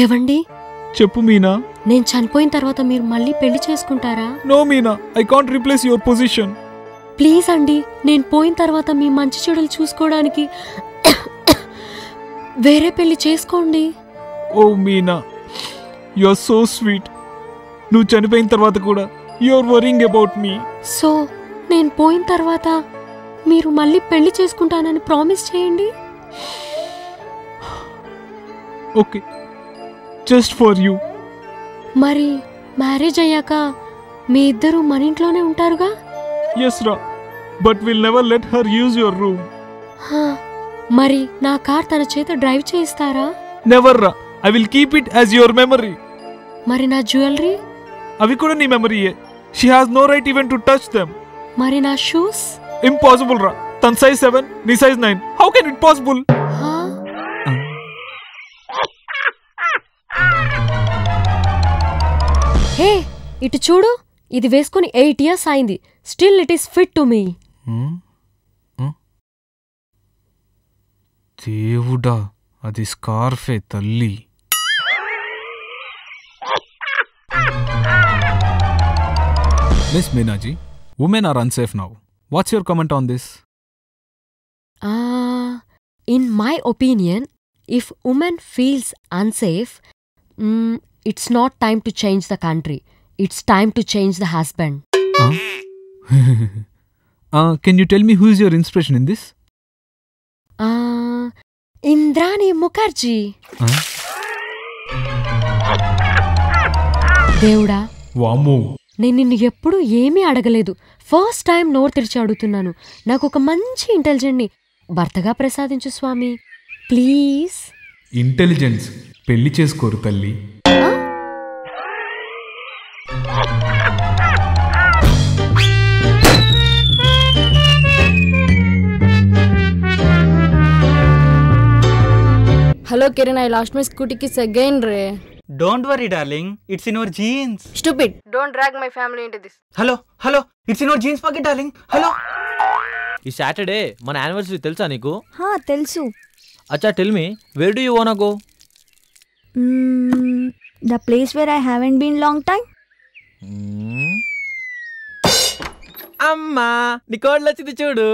ఏవండి? చెప్పు మీనా. నేను చనిపోయిన తర్వాత మీరు మళ్ళీ పెళ్ళి చేసుకుంటారా? No Meena I can't replace your position. Please అండి నేను పోయిన తర్వాత మీ మంచి చెడులు చూసుకోవడానికి వేరే పెళ్ళి చేసుకోండి. ఓ Meena you are so sweet. నువ్వు చనిపోయిన తర్వాత కూడా you are worrying about me. So నేను పోయిన తర్వాత మీరు మళ్ళీ పెళ్ళి చేసుకుంటానని ప్రామిస్ చేయండి. ఓకే. జస్ట్ ఫర్ యూ మరి మ్యారేజ్ అయ్యాక మీ ఇద్దరు మన ఇంట్లోనే ఉంటారుగా? ఎస్ రా but will never let her use your room హా, మరి నా కార్ తన చేత డ్రైవ్ చేయిస్తారా? నెవర్ రా I will keep it as your memory మరి నా జ్యువెలరీ? అవి కూడా నీ మెమరీయే she has no right even to touch them మరి నా షూస్? ఇంపాసిబుల్ రా తన సైజ్ సెవెన్ నీ size nine how can it possible హా? హే ఇటు చూడు ఇది వేసుకుని ఎయిట్ ఇయర్స్ అయింది. Still it is fit to me. దేవుడా అది స్కార్ఫే తల్లి. Miss Meenaji women are unsafe now what's your comment on this in my opinion if women feels unsafe it's not time to change the country it's time to change the husband can you tell me who is your inspiration in this Indrani Mukherjee దేవుడా? వామో నేను నిన్ను ఎప్పుడూ ఏమీ అడగలేదు. First time నోరు తెరిచి అడుగుతున్నాను. నాకు ఒక మంచి ఇంటెలిజెంట్ని భర్తగా ప్రసాదించు స్వామి. ప్లీజ్ ఇంటెలిజెన్స్ పెళ్ళి చేసుకోరు తల్లి. Hello, Kiran. I lost my scooty keys again, Ray. Don't worry darling it's in your jeans Stupid. Don't drag my family into this. Hello hello it's in your jeans pocket darling hello ఈ Saturday మన anniversary తెలుసా నీకు? హా తెలుసు. అచ్చా tell me where do you wanna go the place where I haven't been long time. అమ్మా నీ కోడ్లు వచ్చింది చూడు.